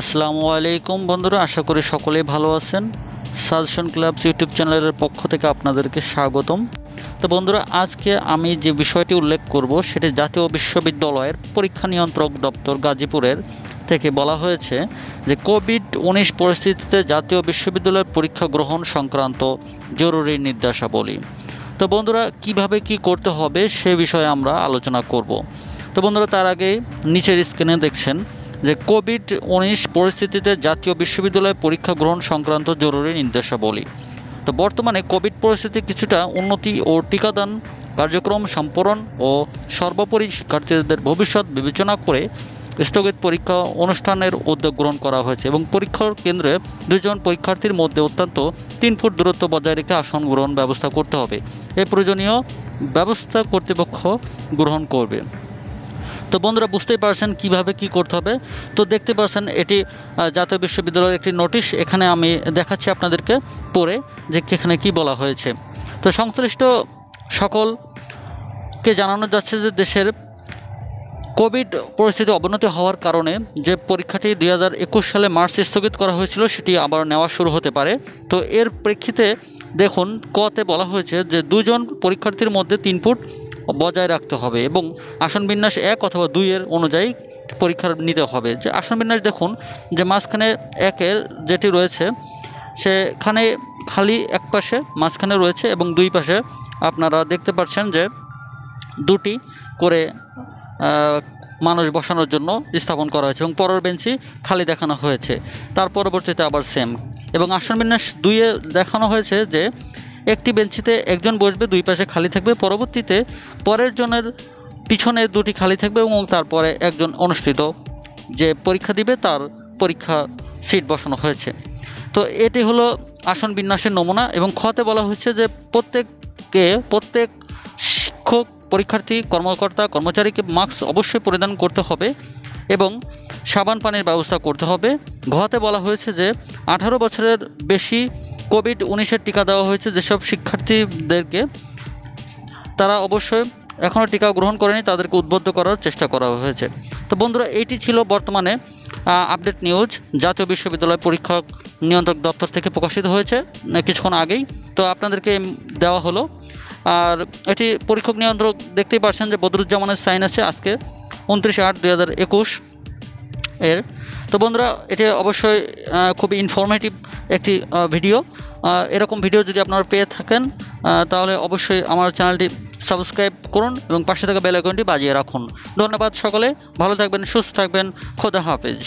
আসসালামু আলাইকুম বন্ধুরা, আশা করি সকলেই ভালো আছেন। সাজেশন ক্লাবস ইউটিউব চ্যানেলের পক্ষ থেকে আপনাদেরকে স্বাগতম। তো বন্ধুরা, আজকে আমি যে বিষয়টি উল্লেখ করব, সেটি জাতীয় বিশ্ববিদ্যালয়ের পরীক্ষা নিয়ন্ত্রক দপ্তর গাজীপুরের থেকে বলা হয়েছে যে কোভিড উনিশ পরিস্থিতিতে জাতীয় বিশ্ববিদ্যালয়ের পরীক্ষা গ্রহণ সংক্রান্ত জরুরি নির্দেশাবলী। তো বন্ধুরা, কীভাবে কি করতে হবে, সে বিষয়ে আমরা আলোচনা করব। তো বন্ধুরা, তার আগে নিচের স্ক্রিনে দেখছেন যে কোভিড উনিশ পরিস্থিতিতে জাতীয় বিশ্ববিদ্যালয়ে পরীক্ষা গ্রহণ সংক্রান্ত জরুরি নির্দেশাবলী। তো বর্তমানে কোভিড পরিস্থিতি কিছুটা উন্নতি ও টিকাদান কার্যক্রম সম্পূরণ ও সর্বোপরি শিক্ষার্থীদের ভবিষ্যৎ বিবেচনা করে স্থগিত পরীক্ষা অনুষ্ঠানের উদ্যোগ গ্রহণ করা হয়েছে এবং পরীক্ষার কেন্দ্রে দুজন পরীক্ষার্থীর মধ্যে অত্যন্ত তিন ফুট দূরত্ব বজায় রেখে আসন গ্রহণ ব্যবস্থা করতে হবে। এ প্রয়োজনীয় ব্যবস্থা কর্তৃপক্ষ গ্রহণ করবে। তো বন্ধুরা বুঝতেই পারছেন কীভাবে কি করতে হবে। তো দেখতে পাচ্ছেন এটি জাতীয় বিশ্ববিদ্যালয়ের একটি নোটিশ, এখানে আমি দেখাচ্ছি আপনাদেরকে পড়ে যে এখানে কি বলা হয়েছে। তো সংশ্লিষ্ট সকলকে জানানো যাচ্ছে যে দেশের কোভিড পরিস্থিতি অবনতি হওয়ার কারণে যে পরীক্ষাটি দুই হাজার একুশ সালে মার্চ স্থগিত করা হয়েছিল, সেটি আবার নেওয়া শুরু হতে পারে। তো এর প্রেক্ষিতে দেখুন কতে বলা হয়েছে যে দুজন পরীক্ষার্থীর মধ্যে তিন ফুট বজায় রাখতে হবে এবং আসন বিন্যাস এক অথবা দুইয়ের অনুযায়ী পরীক্ষা নিতে হবে। যে আসন বিন্যাস দেখুন, যে মাঝখানে একের যেটি রয়েছে, সেখানে খালি এক পাশে মাঝখানে রয়েছে এবং দুই পাশে আপনারা দেখতে পাচ্ছেন যে দুটি করে মানুষ বসানোর জন্য স্থাপন করা হয়েছে এবং পরের বেঞ্চি খালি দেখানো হয়েছে। তার পরবর্তীতে আবার সেম এবং আসন বিন্যাস দুইয়ে দেখানো হয়েছে যে একটি বেঞ্চিতে একজন বসবে, দুই পাশে খালি থাকবে। পরবর্তীতে পরের জনের পিছনে দুটি খালি থাকবে এবং তারপরে একজন অনুষ্ঠিত যে পরীক্ষা দিবে তার পরীক্ষা সিট বসানো হয়েছে। তো এটি হলো আসন বিন্যাসের নমুনা এবং খতে বলা হয়েছে যে প্রত্যেককে প্রত্যেক শিক্ষক, পরীক্ষার্থী, কর্মকর্তা, কর্মচারীকে মাস্ক অবশ্যই পরিধান করতে হবে এবং সাবান পানির ব্যবস্থা করতে হবে। ঘতে বলা হয়েছে যে আঠারো বছরের বেশি কোভিড উনিশের টিকা দেওয়া হয়েছে। যেসব শিক্ষার্থীদেরকে তারা অবশ্যই এখনও টিকা গ্রহণ করেনি, তাদেরকে উদ্বুদ্ধ করার চেষ্টা করা হয়েছে। তো বন্ধুরা এইটি ছিল বর্তমানে আপডেট নিউজ। জাতীয় বিশ্ববিদ্যালয় পরীক্ষক নিয়ন্ত্রক দপ্তর থেকে প্রকাশিত হয়েছে কিছুক্ষণ আগেই। তো আপনাদেরকে দেওয়া হলো। আর এটি পরীক্ষক নিয়ন্ত্রক দেখতেই পাচ্ছেন যে বদরুজ্জামানের সাইন আছে আজকে, উনত্রিশে আট দুই হাজার একুশ। এর। তো বন্ধুরা, এটি অবশ্যই খুবই ইনফরমেটিভ একটি ভিডিও এরকম ভিডিও যদি আপনারা পেয়ে থাকেন তাহলে অবশ্যই আমার চ্যানেলটি সাবস্ক্রাইব করুন এবং পাশে থাকা বেল বাজিয়ে রাখুন। ধন্যবাদ সকলে, ভালো থাকবেন, সুস্থ থাকবেন, খোদা হাফেজ।